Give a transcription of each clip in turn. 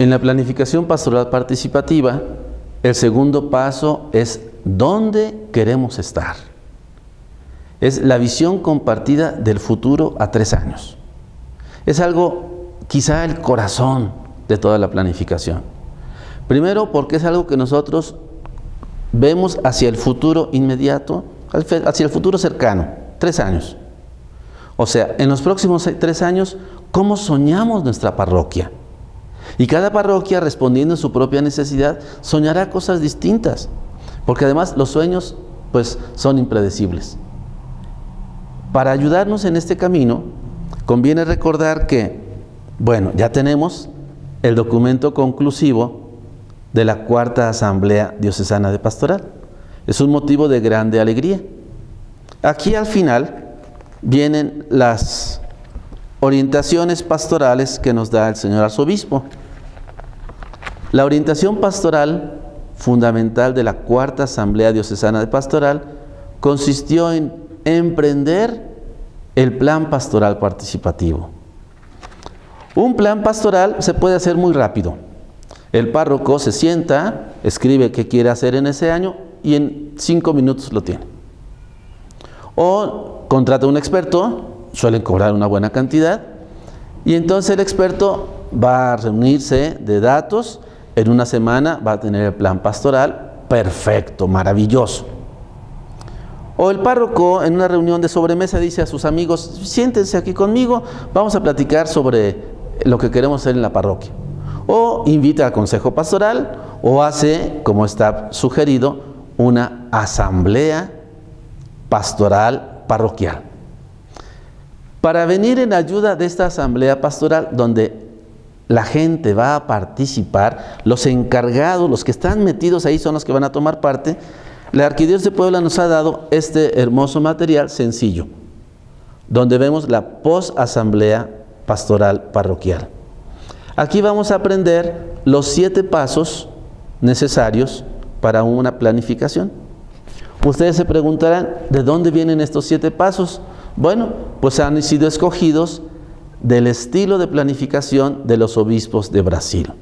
En la planificación pastoral participativa, el segundo paso es dónde queremos estar. Es la visión compartida del futuro a tres años. Es algo, quizá el corazón de toda la planificación. Primero porque es algo que nosotros vemos hacia el futuro inmediato, hacia el futuro cercano, tres años. O sea, en los próximos tres años, ¿cómo soñamos nuestra parroquia? Y cada parroquia, respondiendo a su propia necesidad, soñará cosas distintas, porque además los sueños pues son impredecibles. Para ayudarnos en este camino, conviene recordar que, bueno, ya tenemos el documento conclusivo de la Cuarta Asamblea Diocesana de Pastoral. Es un motivo de grande alegría. Aquí al final vienen las orientaciones pastorales que nos da el señor arzobispo. La orientación pastoral fundamental de la Cuarta Asamblea Diocesana de Pastoral consistió en emprender el plan pastoral participativo. Un plan pastoral se puede hacer muy rápido. El párroco se sienta, escribe qué quiere hacer en ese año y en cinco minutos lo tiene. O contrata un experto, suelen cobrar una buena cantidad, y entonces el experto va a reunirse de datos, en una semana va a tener el plan pastoral perfecto, maravilloso. O el párroco en una reunión de sobremesa dice a sus amigos, siéntense aquí conmigo, vamos a platicar sobre lo que queremos hacer en la parroquia. O invita al consejo pastoral o hace, como está sugerido, una asamblea pastoral parroquial. Para venir en ayuda de esta asamblea pastoral donde la gente va a participar, los encargados, los que están metidos ahí son los que van a tomar parte, la Arquidiócesis de Puebla nos ha dado este hermoso material sencillo, donde vemos la post-asamblea pastoral parroquial. Aquí vamos a aprender los siete pasos necesarios para una planificación. Ustedes se preguntarán, ¿de dónde vienen estos siete pasos? Bueno, pues han sido escogidos del estilo de planificación de los obispos de Brasil.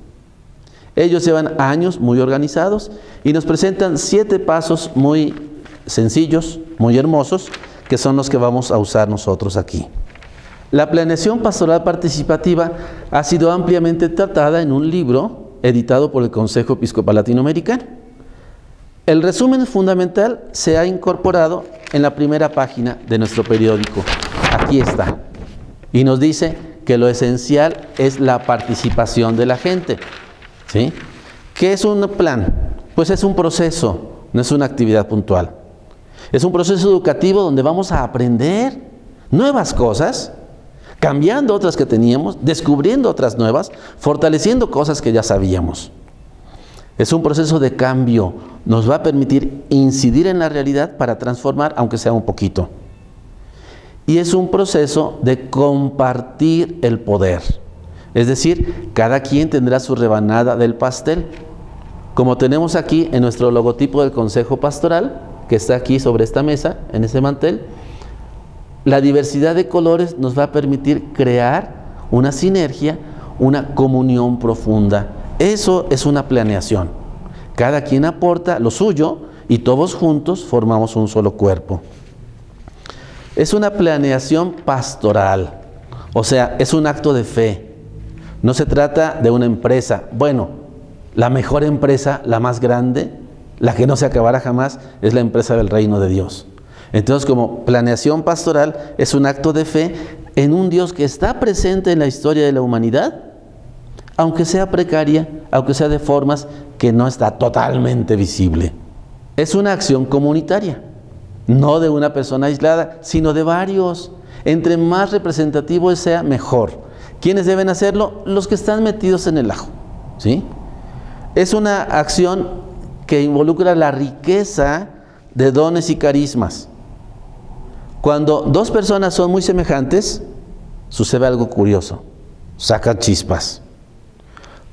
Ellos llevan años muy organizados y nos presentan siete pasos muy sencillos, muy hermosos, que son los que vamos a usar nosotros aquí. La planeación pastoral participativa ha sido ampliamente tratada en un libro editado por el Consejo Episcopal Latinoamericano. El resumen fundamental se ha incorporado en la primera página de nuestro periódico. Aquí está. Y nos dice que lo esencial es la participación de la gente. ¿Sí? ¿Qué es un plan? Pues es un proceso, no es una actividad puntual. Es un proceso educativo donde vamos a aprender nuevas cosas, cambiando otras que teníamos, descubriendo otras nuevas, fortaleciendo cosas que ya sabíamos. Es un proceso de cambio, nos va a permitir incidir en la realidad para transformar, aunque sea un poquito. Y es un proceso de compartir el poder. Es decir, cada quien tendrá su rebanada del pastel. Como tenemos aquí en nuestro logotipo del Consejo Pastoral, que está aquí sobre esta mesa, en ese mantel, la diversidad de colores nos va a permitir crear una sinergia, una comunión profunda. Eso es una planeación. Cada quien aporta lo suyo y todos juntos formamos un solo cuerpo. Es una planeación pastoral, o sea, es un acto de fe. No se trata de una empresa. Bueno, la mejor empresa, la más grande, la que no se acabará jamás, es la empresa del reino de Dios. Entonces, como planeación pastoral, es un acto de fe en un Dios que está presente en la historia de la humanidad, aunque sea precaria, aunque sea de formas que no está totalmente visible. Es una acción comunitaria, no de una persona aislada, sino de varios. Entre más representativo sea, mejor. ¿Quiénes deben hacerlo? Los que están metidos en el ajo. ¿sí? Es una acción que involucra la riqueza de dones y carismas. Cuando dos personas son muy semejantes, sucede algo curioso, sacan chispas.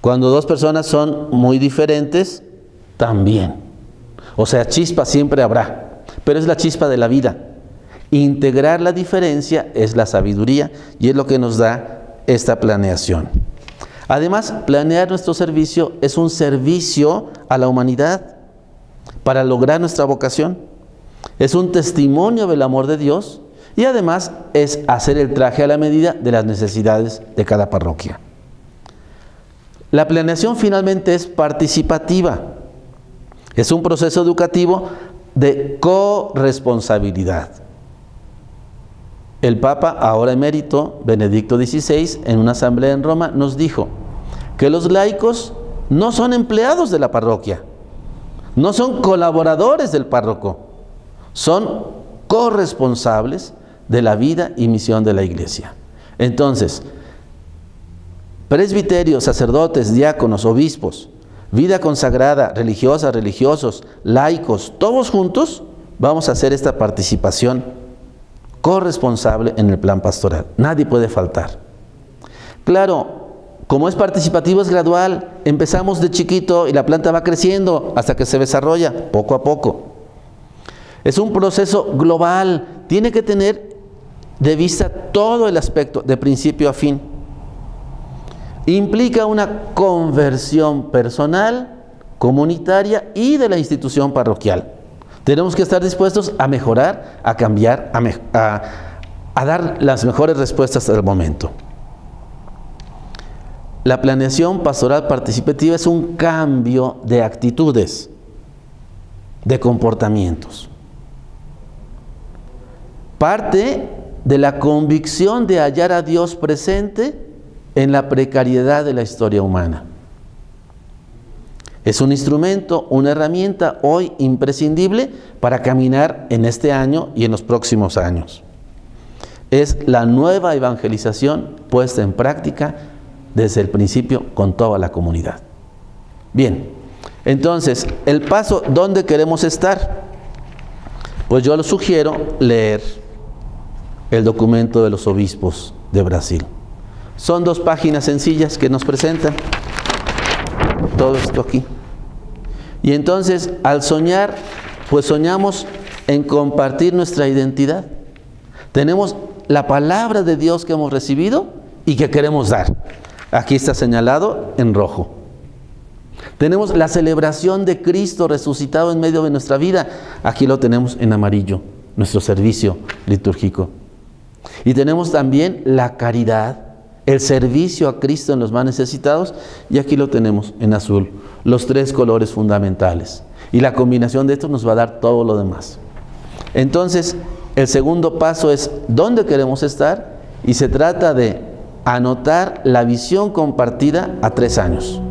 Cuando dos personas son muy diferentes, también. O sea, chispa siempre habrá, pero es la chispa de la vida. Integrar la diferencia es la sabiduría y es lo que nos da esta planeación. Además, planear nuestro servicio es un servicio a la humanidad para lograr nuestra vocación. Es un testimonio del amor de Dios y además es hacer el traje a la medida de las necesidades de cada parroquia. La planeación finalmente es participativa. Es un proceso educativo de corresponsabilidad. El Papa, ahora emérito, Benedicto XVI, en una asamblea en Roma, nos dijo que los laicos no son empleados de la parroquia, no son colaboradores del párroco, son corresponsables de la vida y misión de la iglesia. Entonces, presbiterios, sacerdotes, diáconos, obispos, vida consagrada, religiosa, religiosos, laicos, todos juntos, vamos a hacer esta participación corresponsable en el plan pastoral. Nadie puede faltar. Claro, como es participativo es gradual, empezamos de chiquito y la planta va creciendo hasta que se desarrolla poco a poco. Es un proceso global, tiene que tener de vista todo el aspecto, de principio a fin. Implica una conversión personal, comunitaria y de la institución parroquial. Tenemos que estar dispuestos a mejorar, a cambiar, a, dar las mejores respuestas del momento. La planeación pastoral participativa es un cambio de actitudes, de comportamientos. Parte de la convicción de hallar a Dios presente en la precariedad de la historia humana. Es un instrumento, una herramienta hoy imprescindible para caminar en este año y en los próximos años. Es la nueva evangelización puesta en práctica desde el principio con toda la comunidad. Bien, entonces, el paso, ¿dónde queremos estar? Pues yo lo sugiero leer el documento de los obispos de Brasil. Son dos páginas sencillas que nos presentan todo esto aquí. Y entonces, al soñar, pues soñamos en compartir nuestra identidad. Tenemos la palabra de Dios que hemos recibido y que queremos dar. Aquí está señalado en rojo. Tenemos la celebración de Cristo resucitado en medio de nuestra vida. Aquí lo tenemos en amarillo, nuestro servicio litúrgico. Y tenemos también la caridad, el servicio a Cristo en los más necesitados. Y aquí lo tenemos en azul, los tres colores fundamentales. Y la combinación de estos nos va a dar todo lo demás. Entonces, el segundo paso es dónde queremos estar y se trata de anotar la visión compartida a tres años.